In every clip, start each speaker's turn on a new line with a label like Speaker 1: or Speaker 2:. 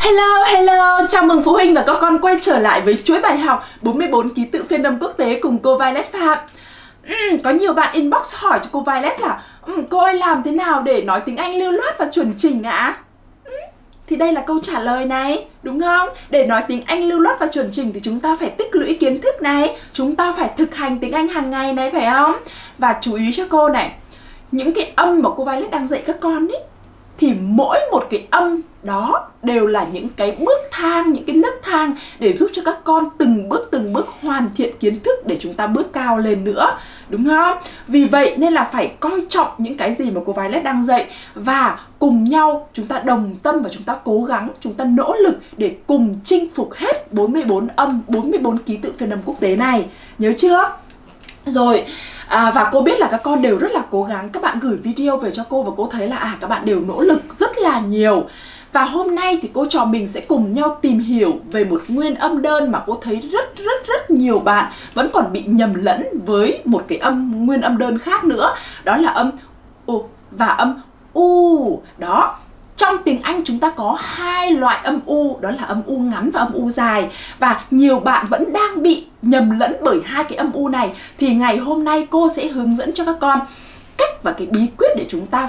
Speaker 1: Hello, hello, chào mừng phụ huynh và các con quay trở lại với chuỗi bài học 44 ký tự phiên âm quốc tế cùng cô Violet Phạm uhm, Có nhiều bạn inbox hỏi cho cô Violet là uhm, Cô ơi làm thế nào để nói tiếng Anh lưu loát và chuẩn chỉnh ạ? À? Thì đây là câu trả lời này, đúng không? Để nói tiếng Anh lưu loát và chuẩn chỉnh thì chúng ta phải tích lũy kiến thức này Chúng ta phải thực hành tiếng Anh hàng ngày này, phải không? Và chú ý cho cô này Những cái âm mà cô Violet đang dạy các con ấy thì mỗi một cái âm đó đều là những cái bước thang, những cái nấc thang để giúp cho các con từng bước từng bước hoàn thiện kiến thức để chúng ta bước cao lên nữa. Đúng không? Vì vậy nên là phải coi trọng những cái gì mà cô Violet đang dạy và cùng nhau chúng ta đồng tâm và chúng ta cố gắng, chúng ta nỗ lực để cùng chinh phục hết 44 âm, 44 ký tự phiên âm quốc tế này. Nhớ chưa? Rồi, à, và cô biết là các con đều rất là cố gắng. Các bạn gửi video về cho cô và cô thấy là à các bạn đều nỗ lực rất là nhiều. Và hôm nay thì cô trò mình sẽ cùng nhau tìm hiểu về một nguyên âm đơn mà cô thấy rất rất rất nhiều bạn vẫn còn bị nhầm lẫn với một cái âm nguyên âm đơn khác nữa. Đó là âm U và âm U. Đó, trong tiếng Anh chúng ta có hai loại âm U, Đó là âm U ngắn và âm U dài. Và nhiều bạn vẫn đang bị nhầm lẫn bởi hai cái âm U này. Thì ngày hôm nay cô sẽ hướng dẫn cho các con Cách và cái bí quyết để chúng ta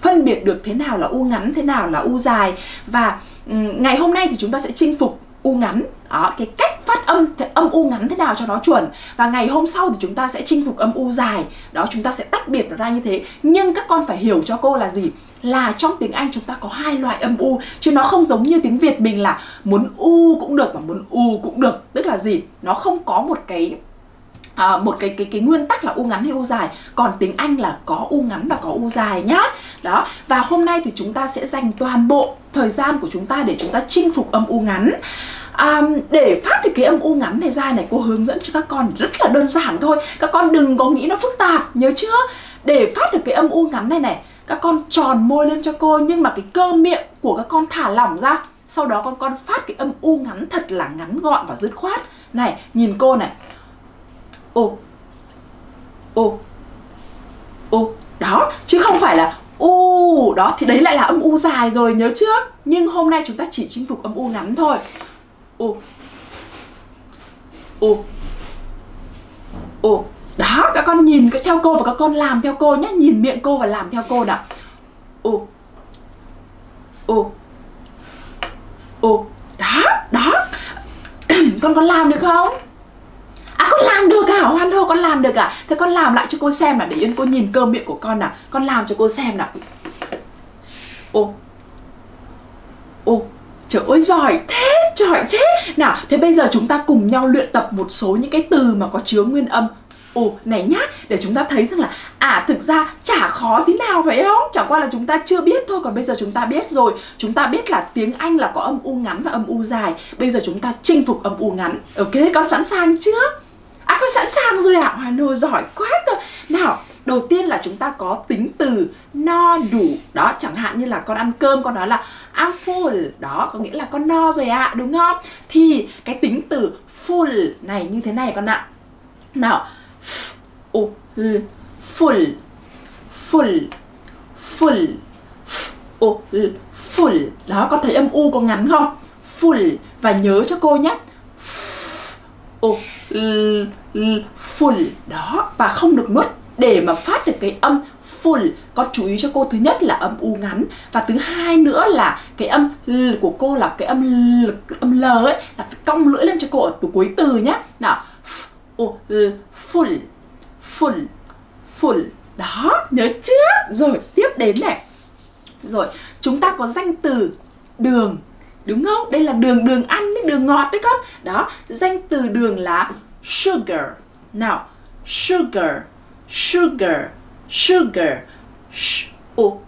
Speaker 1: phân biệt được thế nào là u ngắn, thế nào là u dài. Và ngày hôm nay thì chúng ta sẽ chinh phục u ngắn. Đó, cái cách phát âm âm u ngắn thế nào cho nó chuẩn. Và ngày hôm sau thì chúng ta sẽ chinh phục âm u dài. Đó, chúng ta sẽ tách biệt nó ra như thế. Nhưng các con phải hiểu cho cô là gì? Là trong tiếng Anh chúng ta có hai loại âm u, chứ nó không giống như tiếng Việt mình là muốn u cũng được mà muốn u cũng được. Tức là gì? Nó không có một cái à, một cái cái cái nguyên tắc là u ngắn hay u dài. Còn tiếng Anh là có u ngắn và có u dài nhá. Đó và hôm nay thì chúng ta sẽ dành toàn bộ thời gian của chúng ta để chúng ta chinh phục âm u ngắn. À, để phát được cái âm u ngắn này ra này cô hướng dẫn cho các con rất là đơn giản thôi. Các con đừng có nghĩ nó phức tạp nhớ chưa? Để phát được cái âm u ngắn này này các con tròn môi lên cho cô nhưng mà cái cơ miệng của các con thả lỏng ra. Sau đó con con phát cái âm u ngắn thật là ngắn gọn và dứt khoát. Này nhìn cô này ô ô ô, đó, chứ không phải là u, đó, thì đấy lại là âm u dài rồi, nhớ chưa? Nhưng hôm nay chúng ta chỉ chinh phục âm u ngắn thôi. U u u đó, các con nhìn theo cô và các con làm theo cô nhé nhìn miệng cô và làm theo cô nào. U u u đó đó. Con có làm được không? Con làm được à? Hoan hô con làm được à? Thế con làm lại cho cô xem nào, để yên cô nhìn cơ miệng của con nào. Con làm cho cô xem nào. Ô. Ô, trời ơi, giỏi thế giỏi thế. Nào, thế bây giờ chúng ta cùng nhau luyện tập một số những cái từ mà có chứa nguyên âm. Ồ này nhá, để chúng ta thấy rằng là à thực ra chả khó tí nào, phải không? Chẳng qua là chúng ta chưa biết thôi, còn bây giờ chúng ta biết rồi. Chúng ta biết là tiếng anh là có âm u ngắn và âm u dài. Bây giờ chúng ta chinh phục âm u ngắn. Ok, con sẵn sàng chưa? À sẵn sàng rồi ạ. À? Hoàn Hồ giỏi quá cơ. Nào đầu tiên là chúng ta có tính từ no đủ. Đó chẳng hạn như là con ăn cơm con nói là I'm full. Đó có nghĩa là con no rồi ạ à, đúng không? Thì cái tính từ full này như thế này con ạ. Nào Full Full Full Full Full Full. Đó con thấy âm u có ngắn không? Full. Và nhớ cho cô nhé. Full full. Đó và không được nuốt để mà phát được cái âm full. Có chú ý cho cô thứ nhất là âm u ngắn và thứ hai nữa là cái âm l của cô là cái âm l, âm l ấy là phải cong lưỡi lên cho cô ở từ cuối từ nhá. Nào full full full. Đó nhớ chưa? Rồi tiếp đến này. Rồi chúng ta có danh từ đường đúng không? Đây là đường đường ăn đấy, đường ngọt đấy con. Đó, danh từ đường là sugar. Nào, sugar sugar sugar sh u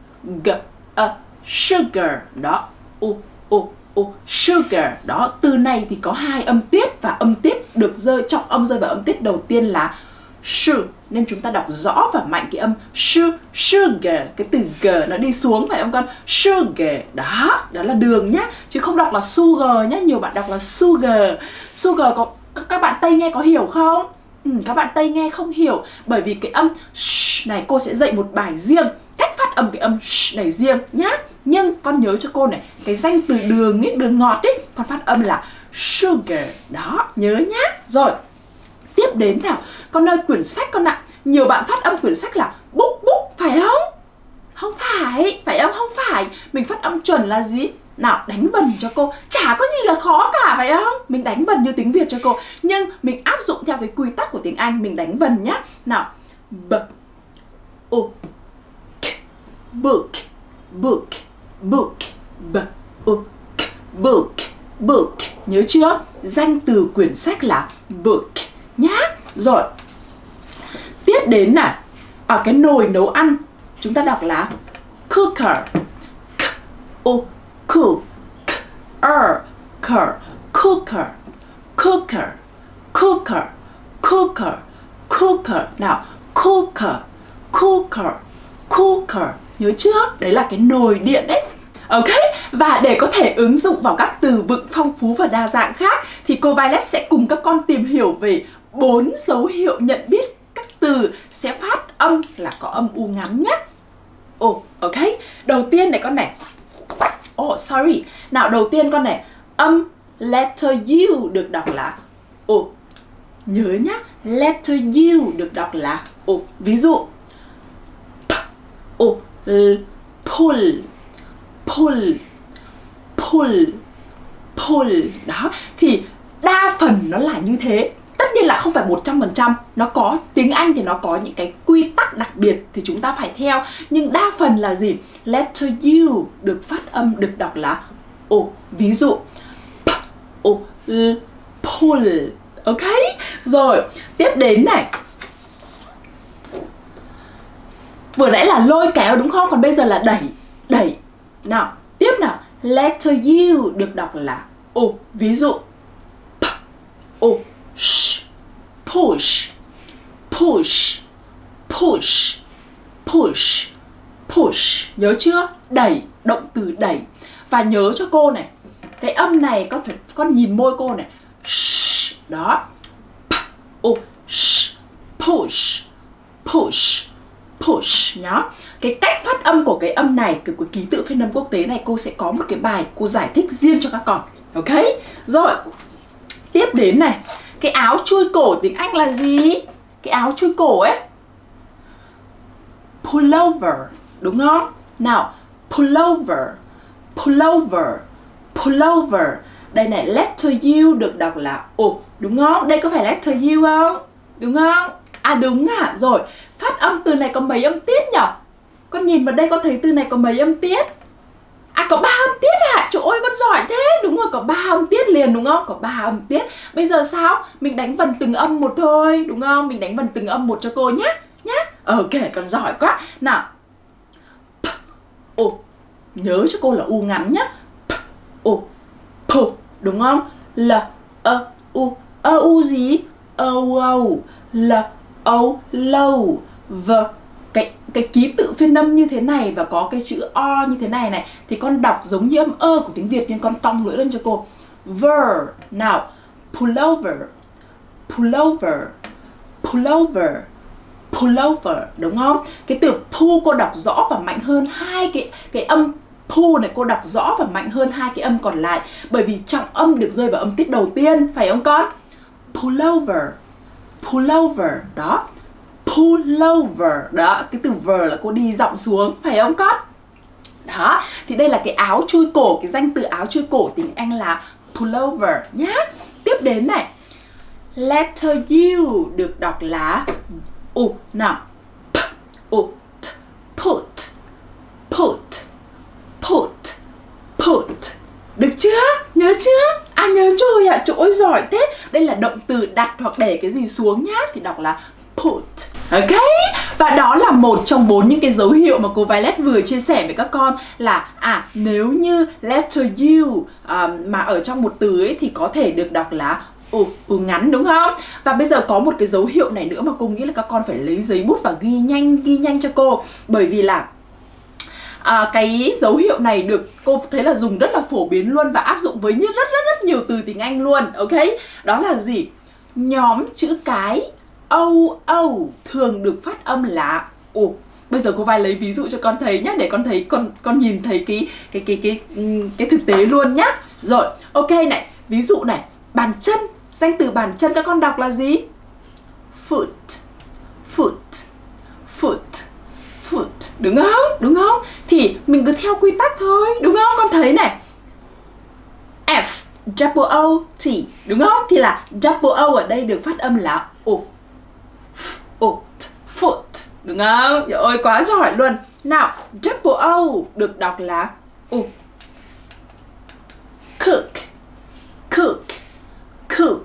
Speaker 1: g a sugar. Đó, u u u, sugar. Đó, từ này thì có hai âm tiết và âm tiết được rơi, trọng âm rơi vào âm tiết đầu tiên là su nên chúng ta đọc rõ và mạnh cái âm su sugar cái từ g nó đi xuống phải không con? Sugar đó đó là đường nhá. Chứ không đọc là sugar nhá. Nhiều bạn đọc là sugar sugar có các bạn tây nghe có hiểu không? Ừ, các bạn tây nghe không hiểu. Bởi vì cái âm sh này cô sẽ dạy một bài riêng. Cách phát âm cái âm sh này riêng nhá. Nhưng con nhớ cho cô này cái danh từ đường ấy đường ngọt ấy con phát âm là sugar đó nhớ nhá. Rồi tiếp đến nào. Con ơi, quyển sách con ạ. Nhiều bạn phát âm quyển sách là book book phải không? Không phải phải âm không phải. Mình phát âm chuẩn là gì? Nào, đánh vần cho cô. Chả có gì là khó cả, phải không? Mình đánh vần như tiếng việt cho cô. Nhưng mình áp dụng theo cái quy tắc của tiếng anh, mình đánh vần nhá. Nào, b o k book book book b o k book book nhớ chưa? Danh từ quyển sách là book nhá. Rồi tiếp đến là ở cái nồi nấu ăn chúng ta đọc là cooker k o k er cooker cooker cooker cooker cooker. Nào cooker cooker cooker. Nhớ chưa? Đấy là cái nồi điện đấy Ok, và để có thể ứng dụng vào các từ vựng phong phú và đa dạng khác thì cô Violet sẽ cùng các con tìm hiểu về bốn dấu hiệu nhận biết các từ sẽ phát âm là có âm u ngắn nhé. Ồ, oh, ok. Đầu tiên này con này. Oh, sorry. Nào đầu tiên con này, âm letter U được đọc là O. Oh. Nhớ nhá, letter U được đọc là O. Oh. Ví dụ P, O, L, pull, pull, pull, pull. Đó, thì đa phần nó là như thế là không phải 100% nó có tiếng Anh thì nó có những cái quy tắc đặc biệt thì chúng ta phải theo. Nhưng đa phần là gì? Letter U được phát âm được đọc là O. Ví dụ P, O, L, pull. Ok? Rồi tiếp đến này. Vừa nãy là lôi kéo đúng không? Còn bây giờ là đẩy đẩy. Nào tiếp nào. Letter U được đọc là O. Ví dụ P, O, sh, push, push, push, push, push. Nhớ chưa? Đẩy, động từ đẩy. Và nhớ cho cô này, cái âm này con phải con nhìn môi cô này. Sh, đó. P, o, sh, push, push, push nhá. Cái cách phát âm của cái âm này, của ký tự phiên âm quốc tế này cô sẽ có một cái bài cô giải thích riêng cho các con. Ok? Rồi. Tiếp đến này, cái áo chui cổ tiếng Anh là gì? Cái áo chui cổ ấy Pullover, Đúng không? Nào, Pullover Pullover Pullover Đây này, letter U được đọc là O Đúng không? Đây có phải letter U không? Đúng không? À đúng à Rồi, Phát âm từ này có mấy âm tiết nhỉ? Con nhìn vào đây con thấy từ này có mấy âm tiết? Có ba âm tiết à? Trời ơi con giỏi thế Đúng rồi có ba âm tiết liền đúng không? Có ba âm tiết Bây giờ sao? Mình đánh vần từng âm một thôi Đúng không? Mình đánh vần từng âm một cho cô nhé Nhé Ok ờ, con giỏi quá Nào P, ô Nhớ cho cô là U ngắn nhá P, ô P Đúng không? L, ơ, U Ơ U gì? Ơ, u L, O, lâu V cái cái ký tự phiên âm như thế này và có cái chữ o như thế này này, thì con đọc giống như âm ơ của tiếng Việt nhưng con cong lưỡi lên cho cô. Ver, nào, pullover pullover pullover pullover, đúng không? Cái từ pull cô đọc rõ và mạnh hơn hai cái cái âm pull này, cô đọc rõ và mạnh hơn hai cái âm còn lại, bởi vì trọng âm được rơi vào âm tiết đầu tiên, phải không con? Pullover pullover, đó pullover. Đó, cái từ ver là cô đi giọng xuống, phải không con? Đó, thì đây là cái áo chui cổ, cái danh từ áo chui cổ tiếng anh là pullover nhá. Tiếp đến này, letter u được đọc là u, nào, p, u, t, put put put put. Được chưa? Nhớ chưa? À nhớ rồi ạ à. trời ơi, giỏi thế. Đây là động từ đặt hoặc để cái gì xuống nhá, thì đọc là put. Ok, và đó là một trong bốn những cái dấu hiệu mà cô Violet vừa chia sẻ với các con là à nếu như letter U um, mà ở trong một từ ấy thì có thể được đọc là ừ, ừ ngắn đúng không? Và bây giờ có một cái dấu hiệu này nữa mà cô nghĩ là các con phải lấy giấy bút và ghi nhanh ghi nhanh cho cô bởi vì là à, cái dấu hiệu này được cô thấy là dùng rất là phổ biến luôn và áp dụng với rất rất rất nhiều từ tiếng Anh luôn, ok? Đó là gì? Nhóm chữ cái âu âu thường được phát âm là ồ bây giờ cô vai lấy ví dụ cho con thấy nhé để con thấy con con nhìn thấy cái cái cái cái cái, cái thực tế luôn nhá. Rồi ok này ví dụ này bàn chân danh từ bàn chân các con đọc là gì? Foot foot foot foot. Đúng không? Đúng không? Thì mình cứ theo quy tắc thôi đúng không? Con thấy này. F double O T. Đúng không? Thì là double O ở đây được phát âm là Oat foot đúng không? Trời ơi quá giỏi luôn. Nào double O được đọc là U. Cook. Cook. Cook.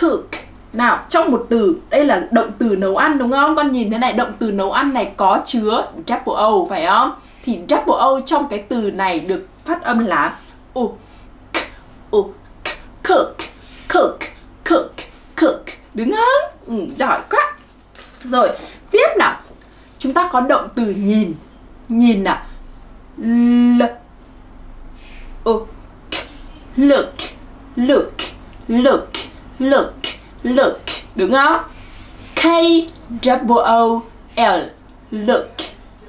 Speaker 1: Cook. Nào trong một từ đây là động từ nấu ăn đúng không? Con nhìn thế này động từ nấu ăn này có chứa double o phải không? Thì double o trong cái từ này được phát âm là u. U cook. Cook cook cook. Đúng không? Ừ, giỏi quá rồi, tiếp nào. Chúng ta có động từ nhìn. Nhìn nào. L. Look look look look look look đúng không? K. Double O L. Look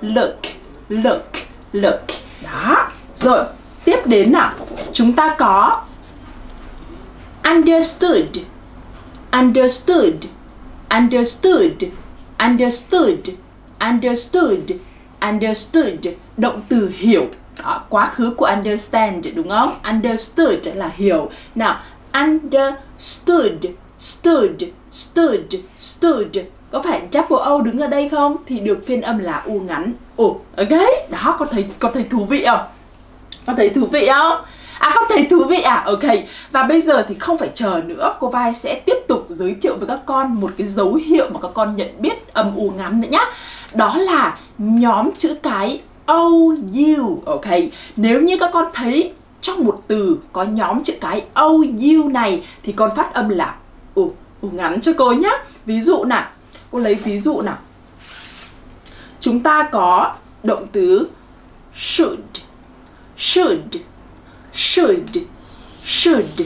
Speaker 1: look look look đó. Rồi, tiếp đến nào. Chúng ta có understood. Understood. Understood understood. Understood. Understood. Động từ hiểu. Đó, quá khứ của understand đúng không? Understood là hiểu. Nào understood stood stood stood. Có phải double O đứng ở đây không? Thì được phiên âm là u ngắn. Ồ ok. Đó có thấy có thấy thú vị không? Có thấy thú vị không? À có thấy thú vị à? Ok. Và bây giờ thì không phải chờ nữa Cô Vai sẽ tiếp tục giới thiệu với các con Một cái dấu hiệu mà các con nhận biết âm u ngắn nữa nhá. Đó là nhóm chữ cái O, U. Ok. Nếu như các con thấy trong một từ có nhóm chữ cái O, U này Thì con phát âm là U. U ngắn cho cô nhé Ví dụ nào. Cô lấy ví dụ nào. Chúng ta có động từ should. Should should should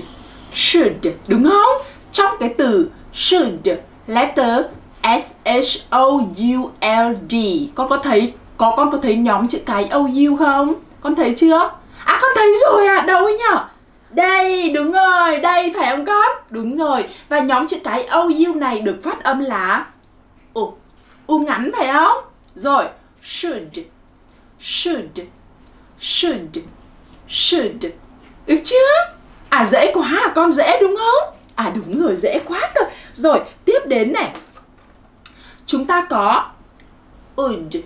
Speaker 1: should, đúng không? Trong cái từ should, letter S H O U L D, con có thấy, có con có thấy nhóm chữ cái O U không? Con thấy chưa? À con thấy rồi à đâu ấy nhở? Đây, đúng rồi, đây, phải không con? Đúng rồi, và nhóm chữ cái O U này được phát âm là u u ngắn phải không? Rồi, should should should should. Được chưa? À dễ quá à con dễ đúng không? À đúng rồi, dễ quá cơ. Rồi, tiếp đến này. Chúng ta có would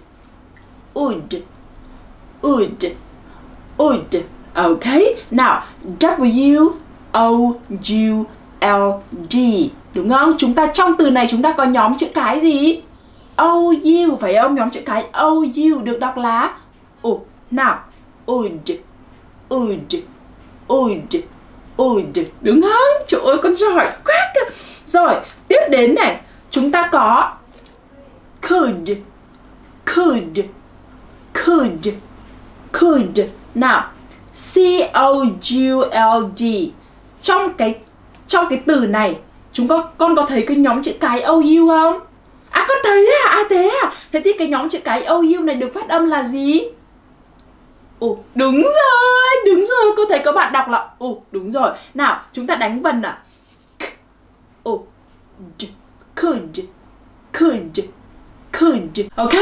Speaker 1: would would would. Ok, nào, w, o u l, d, đúng không? Chúng ta, trong từ này chúng ta có nhóm chữ cái gì? O, u, phải không? Nhóm chữ cái o, u được đọc là u. Nào, would would would would đúng không trời. Ơi, con giỏi quá cơ rồi, tiếp đến này, chúng ta có could could could could. Nào, c o u l d. Trong cái trong cái từ này, chúng con con có thấy cái nhóm chữ cái o u không? À con thấy à à thế à. Thế thì cái nhóm chữ cái o u này được phát âm là gì? Ồ, đúng rồi, đúng rồi, cô thấy có bạn đọc là Ồ, đúng rồi. Nào, chúng ta đánh vần à Ồ, could, could, could Ok,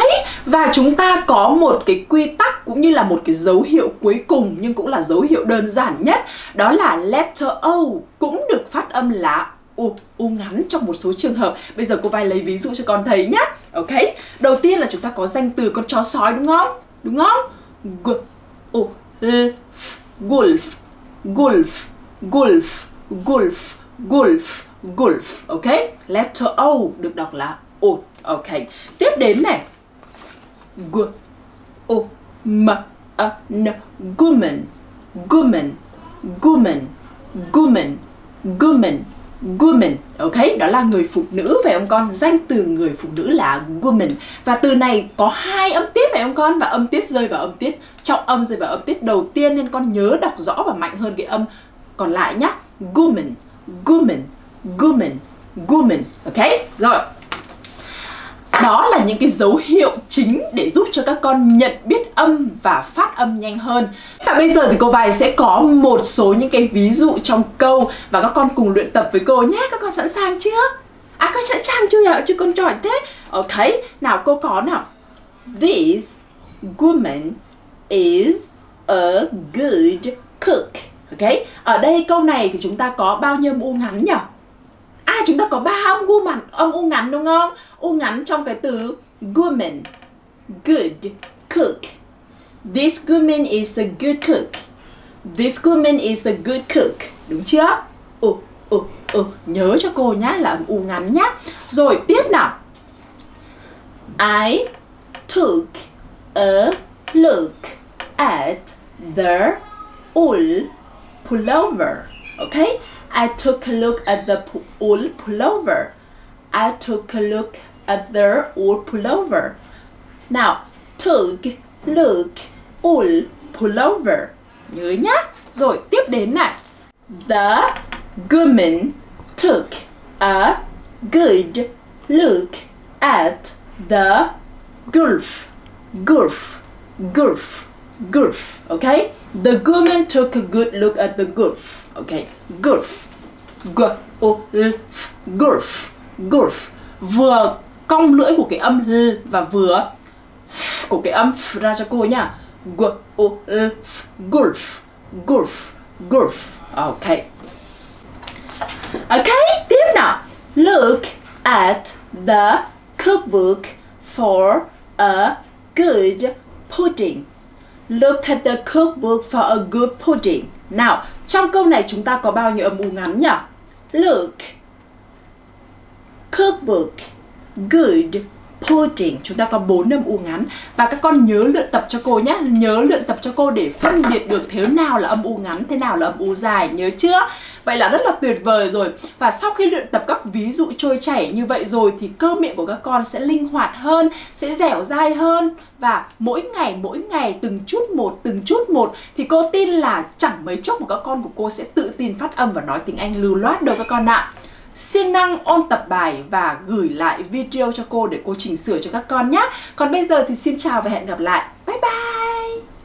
Speaker 1: và chúng ta có một cái quy tắc cũng như là một cái dấu hiệu cuối cùng Nhưng cũng là dấu hiệu đơn giản nhất. Đó là letter O cũng được phát âm là U, U ngắn trong một số trường hợp. Bây giờ cô vai lấy ví dụ cho con thấy nhé Ok, đầu tiên là chúng ta có danh từ con chó sói đúng không? Đúng không? O L Golf Golf Golf Golf Golf Golf Ok? Letter O được đọc là O, Ok. Tiếp đến này. G, O, M, A, N Gumen Gumen Gumen Gumen Gumen woman, ok? Đó là người phụ nữ phải không con? Danh từ người phụ nữ là woman Và từ này có hai âm tiết phải không con? Và âm tiết rơi vào âm tiết trọng âm rơi vào âm tiết đầu tiên Nên con nhớ đọc rõ và mạnh hơn cái âm còn lại nhá Woman, woman, woman, woman Ok? Rồi đó là những cái dấu hiệu chính để giúp cho các con nhận biết âm và phát âm nhanh hơn. Và bây giờ thì cô Vài sẽ có một số những cái ví dụ trong câu và các con cùng luyện tập với cô nhé. Các con sẵn sàng chưa? À con sẵn sàng chưa ạ? Chứ con giỏi thế. Ok, nào cô có nào. This woman is a good cook. Ok, ở đây câu này thì chúng ta có bao nhiêu mũ ngắn nhỉ? Chúng ta có ba âm u ngắn, âm u ngắn đúng không? U ngắn trong cái từ woman, good, cook. This woman is a good cook. This woman is a good cook. Đúng chưa? Ừ, ừ, ừ, nhớ cho cô nhá là âm u ngắn nhá. Rồi tiếp nào. I took a look at the wool pullover. Okay? I took a look at the old pullover. I took a look at the old pullover. Now, took, look, old pullover. Nhớ nhá. Rồi tiếp đến này. The woman took a good look at the gulf. Gulf. Gulf. Gulf. Okay? The woman took a good look at the gulf. Okay? Gulf. G O L F. Gulf. Gulf. Vừa cong lưỡi của cái âm l và vừa của cái âm f ra cho cô nhá. G O L F. Gulf. Gulf. Gulf. Okay. Okay, tiếp nào. Look at the cookbook for a good pudding. Look at the cookbook for a good pudding. Nào, trong câu này chúng ta có bao nhiêu âm u ngắn nhỉ? Look, cookbook, good, pudding. Chúng ta có bốn âm u ngắn và các con nhớ luyện tập cho cô nhé. Nhớ luyện tập cho cô để phân biệt được thế nào là âm u ngắn, thế nào là âm u dài. Nhớ chưa? Vậy là rất là tuyệt vời rồi. Và sau khi luyện tập các ví dụ trôi chảy như vậy rồi thì cơ miệng của các con sẽ linh hoạt hơn, sẽ dẻo dai hơn và mỗi ngày mỗi ngày từng chút một từng chút một thì cô tin là chẳng mấy chốc mà các con của cô sẽ tự tin phát âm và nói tiếng Anh lưu loát đâu các con ạ siêng năng ôn tập bài và gửi lại video cho cô để cô chỉnh sửa cho các con nhé. Còn bây giờ thì xin chào và hẹn gặp lại. Bye bye!